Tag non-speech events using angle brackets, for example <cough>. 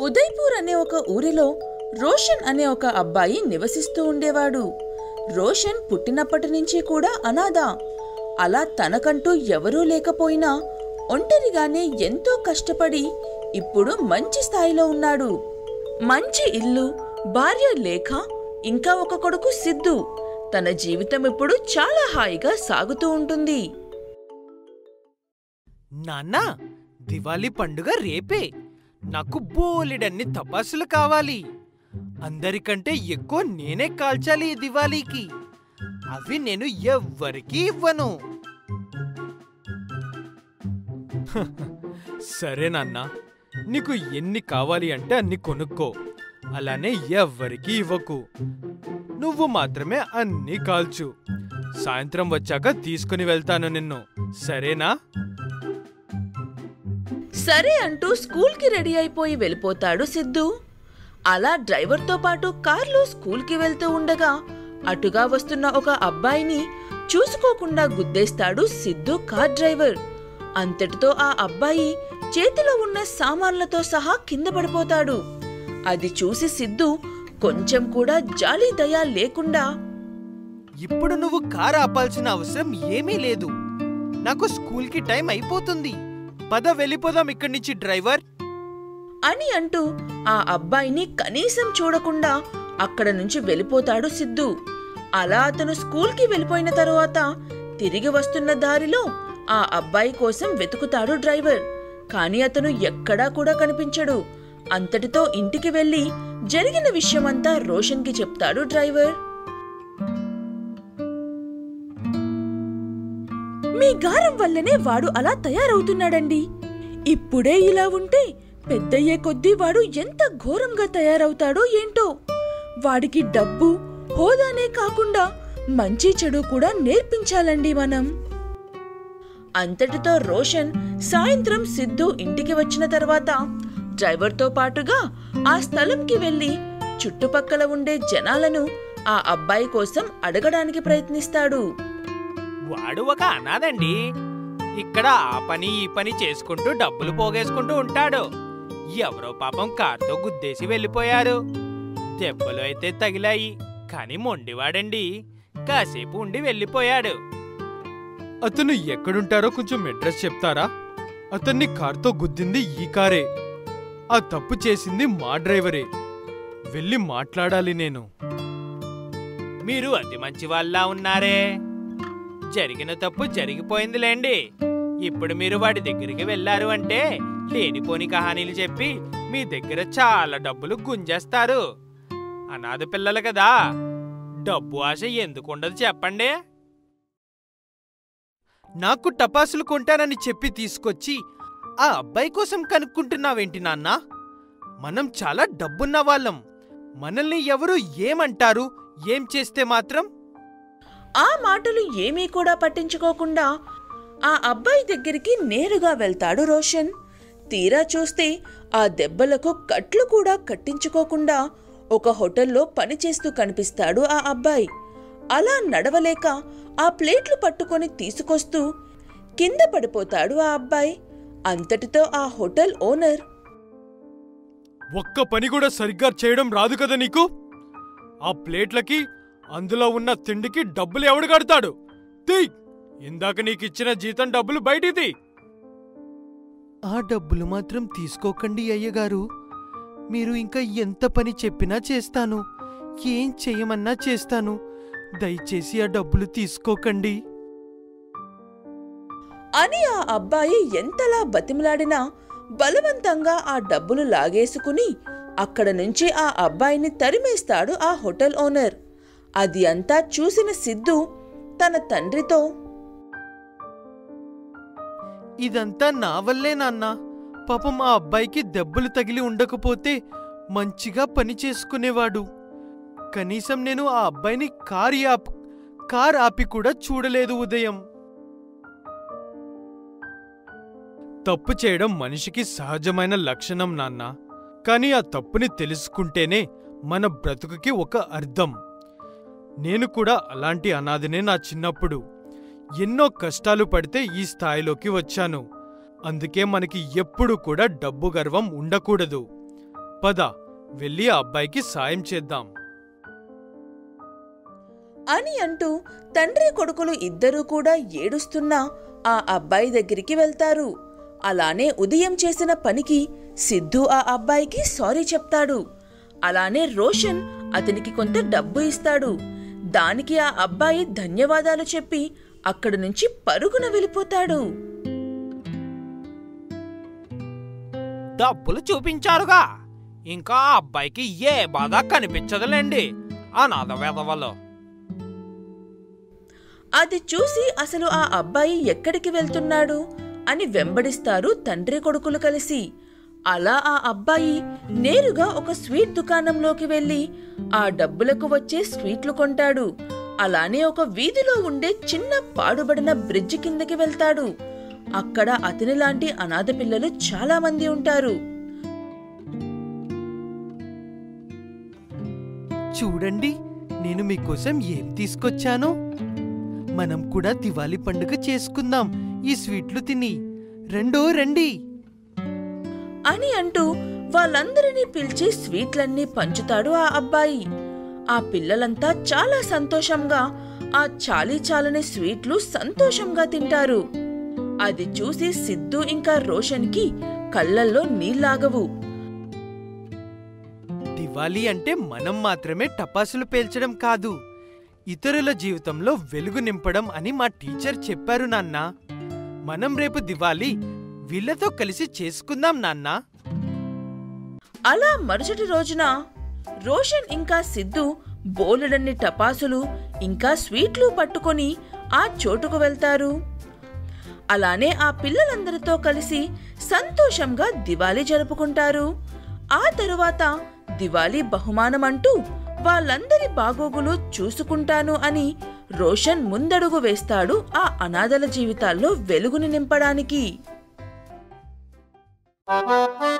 ఉదయ్పూర్ అనే ఒక ఊరిలో రోషన్ అనే ఒక అబ్బాయి నివసిస్తూ ఉండేవాడు. రోషన్ పుట్టినప్పటి నుంచి కూడా అనాథ. అలా తనకంటూ ఎవరూ లేకపోయినా ఒంటరిగానే ఎంతో కష్టపడి ఇప్పుడు మంచి స్థాయిలో ఉన్నాడు. మంచి ఇల్లు భార్య లేఖ ఇంకా ఒక కొడుకు సిద్ధు. తన జీవితం ఇప్పుడు చాలా హాయిగా సాగుతూ ఉంటుంది. నాన్నా దివాళీ పండుగ రేపే. నాకు బోలెడన్ని తపాసులు కావాలి. అందరికంటే ఎక్కువ నేనే కాల్చాలి దివాళీకి. అవి నేను ఎవ్వరికీ ఇవ్వను. <laughs> సరే నాన్న నీకు ఎన్ని కావాలి అంటే అన్ని కొనుక్కో. అలానే ఎవ్వరికీ ఇవ్వకు. నువ్వు మాత్రమే అన్నీ కాల్చు. సాయంత్రం వచ్చాక తీసుకుని వెళ్తాను నిన్ను. సరేనా? సరే అంటూ స్కూల్కి రెడీ అయిపోయి వెళ్ళిపోతాడు సిద్ధు. అలా డ్రైవర్తో పాటు కార్లో స్కూల్కి వెళ్తూ ఉండగా అటుగా వస్తున్న ఒక అబ్బాయిని చూసుకోకుండా గుద్దేస్తాడు సిద్ధు కార్ డ్రైవర్. అంతటితో ఆ అబ్బాయి చేతిలో ఉన్న సామాన్లతో సహా కింద పడిపోతాడు. అది చూసి సిద్ధు కొంచెం కూడా జాలి దయా లేకుండా ఇప్పుడు నువ్వు కారు ఆపాల్సిన అవసరం ఏమీ లేదు. నాకు స్కూల్కి టైం అయిపోతుంది. పద వెళ్ళిపోదాం ఇక్కడి నుంచి డ్రైవర్. అని అంటూ ఆ అబ్బాయిని కనీసం చూడకుండా అక్కడ నుంచి వెళ్ళిపోతాడు సిద్ధు. అలా అతను స్కూల్కి వెళ్ళిపోయిన తరువాత తిరిగి వస్తున్న దారిలో ఆ అబ్బాయి కోసం వెతుకుతాడు డ్రైవర్. కానీ అతను ఎక్కడా కూడా కనిపించడు. అంతటితో ఇంటికి వెళ్ళి జరిగిన విషయమంతా రోషన్కి చెప్తాడు డ్రైవర్. మీ గారం వల్లనే వాడు అలా తయారవుతున్నాడండి. ఇప్పుడే ఇలా ఉంటే పెద్దయ్యే కొద్దీ వాడు ఎంత ఘోరంగా తయారవుతాడో ఏంటో. వాడికి డబ్బు హోదానే కాకుండా మంచి చెడు కూడా నేర్పించాలండి మనం. అంతటితో రోషన్ సాయంత్రం సిద్ధు ఇంటికి వచ్చిన తర్వాత డ్రైవర్తో పాటుగా ఆ స్థలంకి వెళ్ళి చుట్టుపక్కల ఉండే జనాలను ఆ అబ్బాయి కోసం అడగడానికి ప్రయత్నిస్తాడు. వాడు ఒక అనాథండి. ఇక్కడ ఆ పని ఈ పని చేసుకుంటూ డబ్బులు పోగేసుకుంటూ ఉంటాడు. ఎవరో పాపం కార్తో గుద్దేసి వెళ్ళిపోయారు. దెబ్బలు అయితే తగిలాయి కానీ మొండివాడండి. కాసేపు ఉండి వెళ్ళిపోయాడు. అతను ఎక్కడుంటారో కొంచెం అడ్రస్ చెప్తారా? అతన్ని కార్తో గుద్దింది ఈ కారే. ఆ తప్పు చేసింది మా డ్రైవరే. వెళ్ళి మాట్లాడాలి నేను. మీరు అతి మంచి వాళ్ళ ఉన్నారే. జరిగిన తప్పు జరిగిపోయిందిలేండి. ఇప్పుడు మీరు వాడి దగ్గరికి వెళ్ళారు అంటే లేనిపోని కహానీలు చెప్పి మీ దగ్గర చాలా డబ్బులు గుంజేస్తారు. అనాథ పిల్లలు కదా. డబ్బు ఆశ ఎందుకు ఉండదు చెప్పండి. నాకు టపాసులు కొంటానని చెప్పి తీసుకొచ్చి ఆ అబ్బాయి కోసం కనుక్కుంటున్నావేంటి నాన్న? మనం చాలా డబ్బున్న వాళ్ళం. మనల్ని ఎవరు ఏమంటారు? ఏం చేస్తే మాత్రం? ఆ మాటలు ఏమీ కూడా పట్టించుకోకుండా ఆ అబ్బాయి దగ్గరికి నేరుగా వెళ్తాడు రోషన్. తీరా చూస్తే ఆ దెబ్బలకు కట్లు కూడా కట్టించుకోకుండా ఒక హోటల్లో పనిచేస్తూ కనిపిస్తాడు ఆ అబ్బాయి. అలా నడవలేక ఆ ప్లేట్లు పట్టుకొని తీసుకొస్తూ కింద పడిపోతాడు ఆ అబ్బాయి. అంతటితో ఆ హోటల్ ఓనర్ ఒక్క పని కూడా సరిగ్గా చేయడం రాదు కదా నీకు? ఆ ప్లేట్లకి అందులో ఉన్న తిండికి డబ్బులు ఎవడు కడతాడు? తీ! ఇందాక నీకిచ్చిన జీతం డబ్బులు బయటిది ఆ డబ్బులు మాత్రం తీసుకోకండి అయ్యగారు. మీరు ఇంకా ఎంత పని చెప్పినా చేస్తాను. ఏం చెయ్యమన్నా చేస్తాను. దయచేసి ఆ డబ్బులు తీసుకోకండి. అని ఆ అబ్బాయి ఎంతలా బతిమలాడినా బలవంతంగా ఆ డబ్బులు లాగేసుకుని అక్కడ నుంచి ఆ అబ్బాయిని తరిమేస్తాడు ఆ హోటల్ ఓనర్. అది అంతా చూసిన సిద్ధు తన తండ్రితో ఇదంతా నా వల్లే నాన్న. పాపం ఆ అబ్బాయికి దెబ్బలు తగిలి ఉండకపోతే మంచిగా పని చేసుకునేవాడు. కనీసం నేను ఆ అబ్బాయిని కారు ఆప్ కార్ ఆపి కూడా చూడలేదు ఉదయం. తప్పు చేయడం మనిషికి సహజమైన లక్షణం నాన్న. కానీ ఆ తప్పుని తెలుసుకుంటేనే మన బ్రతుకుకి ఒక అర్థం. నేను కూడా అలాంటి అనాథనే నా చిన్నప్పుడు. ఎన్నో కష్టాలు పడితే ఈ స్థాయిలోకి వచ్చాను. అందుకే మనకి ఎప్పుడు కూడా డబ్బు గర్వం ఉండకూడదు. పద వెళ్ళి ఆ అబ్బాయికి సాయం చేద్దాం. అని అంటూ తండ్రి కొడుకులు ఇద్దరూ కూడా ఏడుస్తున్నా ఆ అబ్బాయి దగ్గరికి వెళ్తారు. అలానే ఉదయం చేసిన పనికి సిద్ధు ఆ అబ్బాయికి సారీ చెప్తాడు. అలానే రోషన్ అతనికి కొంత డబ్బు ఇస్తాడు. దానికి ఆ అబ్బాయి ధన్యవాదాలు చెప్పి అక్కడి నుంచి పరుగున వెళ్ళిపోతాడు. డబ్బులు చూపించారుగా. ఇంకా ఆ అబ్బాయికి ఏ బాధ కనిపించదులేండి అనాథ వెధవలో. అది చూసి అసలు ఆ అబ్బాయి ఎక్కడికి వెళ్తున్నాడు అని వెంబడిస్తారు తండ్రి కొడుకులు కలిసి. అలా ఆ అబ్బాయి నేరుగా ఒక స్వీట్ దుకాణంలోకి వెళ్ళి ఆ డబ్బులకు వచ్చే స్వీట్లు కొంటాడు. అలానే ఒక వీధిలో ఉండే చిన్న పాడుబడిన బ్రిడ్జ్ కిందకి వెళ్తాడు. అక్కడ అతని లాంటి అనాథ పిల్లలు చాలా మంది ఉంటారు. చూడండి నేను మీకోసం ఏం తీసుకొచ్చాను? మనం కూడా దివాళీ పండుగ చేసుకుందాం. ఈ స్వీట్లు తిని. రెండో రండి. అని అంటూ వాళ్ళందరినీ పిలిచి స్వీట్లన్నీ పంచుతాడు ఆ అబ్బాయి. ఆ పిల్లలంతా చాలా సంతోషంగా ఆ చాలీ చాలని స్వీట్లు సంతోషంగా తింటారు. అది చూసి సిద్ధు ఇంకా రోషన్కి కళ్ళల్లో నీళ్ళాగవు. దివాళీ అంటే మనం మాత్రమే టపాసులు పేల్చడం కాదు. ఇతరుల జీవితంలో వెలుగు నింపడం అని మా టీచర్ చెప్పారు నాన్న. మనం రేపు దివాళీ వీళ్ళతో కలిసి చేసుకుందాం నాన్నా. అలా మరుసటి రోజున రోషన్ ఇంకా సిద్ధు బోలెడన్ని టపాసులు ఇంకా స్వీట్లు పట్టుకొని ఆ చోటుకు వెళ్తారు. అలానే ఆ పిల్లలందరితో కలిసి సంతోషంగా దివాళీ జరుపుకుంటారు. ఆ తరువాత దివాళీ బహుమానం అంటూ వాళ్ళందరి బాగోగులు చూసుకుంటాను అని రోషన్ ముందడుగు వేస్తాడు ఆ అనాథల జీవితాల్లో వెలుగుని నింపడానికి. Música